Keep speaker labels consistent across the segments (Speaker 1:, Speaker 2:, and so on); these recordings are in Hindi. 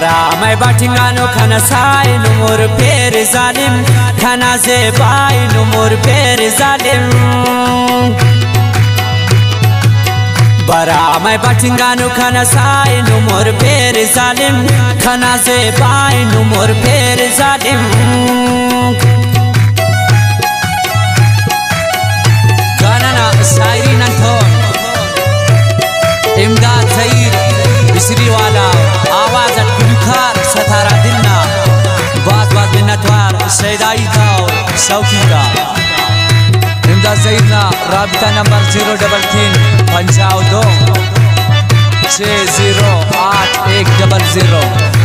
Speaker 1: Mara mai batingano kana sai numur per zalim kana ze bai numur per zalim Bara mai batingano kana sai numur per zalim kana ze bai numur per zalim Kana na sairi nan thon imdad sair bisri wala का इमदाद सईदना राबिता नंबर ज़ीरो डबल तीन पंचाव दो छः ज़ीरो आठ एक double zero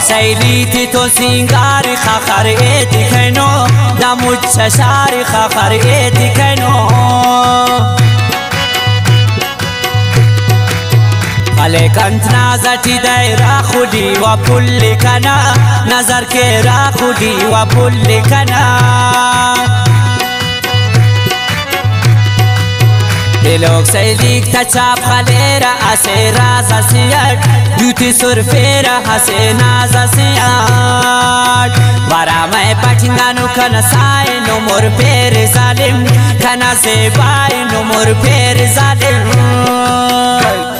Speaker 1: sayriti to singari khakhar eti kaino Damuch much sari khafar etikano Alekant nazati dai rakhudi wa pulli kana nazar ke rakhudi wa pulli kana Dilok seylik taçap halera ase raza siyat Yuti surfera hase naza siyat Vara mai patindanu kana say numur per zalim. Kana se bay numur per zalim.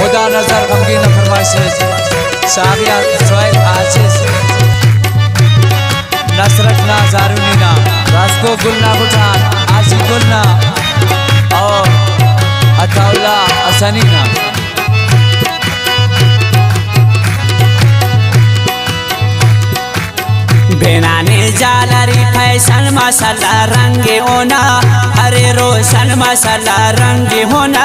Speaker 1: खुदा नज़र गमगीन फरमाइश शाबिया सोहेल आशीष नसरत ना जारूनीना रास्को गुलना भूटान आशी गुलना। और अताउल्ला असनीना बेनाने जालरी फ़ैशन मसाला रंगे होना। अरे रोशन मसाला रंगे होना।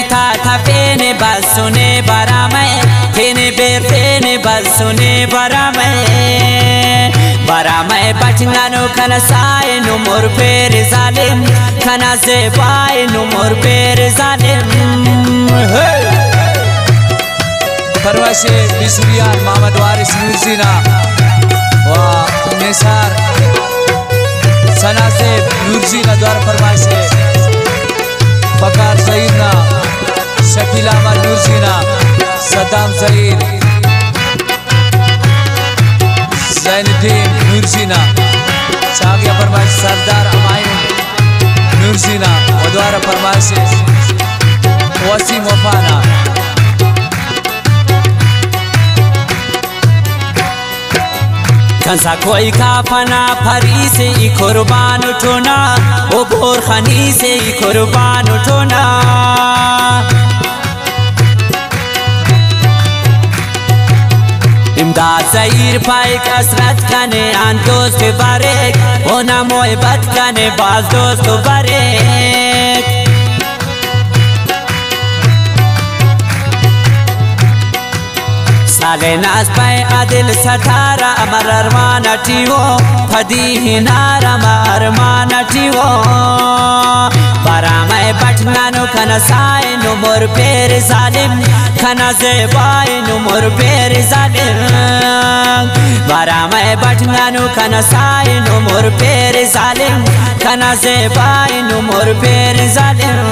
Speaker 1: Tara nate ta ta fene bal sune barame fene ber fene bal sune barame barame bachngano kana sai no mor per zalim kana se pai no mor per zalim परवाशे बिसुरियान Mohammad वारिस नूरजीना व निसार सना से नूरजीना द्वारा फरमाइशे कप्तान सईद जैनुद्दीन नूरसीना शागिया फरमाइश सरदार अमाइन नूरसीना वद्वारा फरमाइश वसीम वफाना कंसा कोई का फना फरी से ही उठोना ओ बोर खनी से उठोना Դա ծայր պայք ասրատ կանը ան դոս կվարեք Հոնամոյ բատ կանը բազ դոս կվարեք साले नाच पाए आदिल सठारा अमर अरमान टीवो फदी हिनार अमर मान टीवो बरा मैं बटनानो खना साए नु मोर पेर जालिम खना से बाए नु मोर पेर जालिम बरा मैं बटनानो खना साए नु मोर पेर जालिम खना से बाए नु मोर पेर जालिम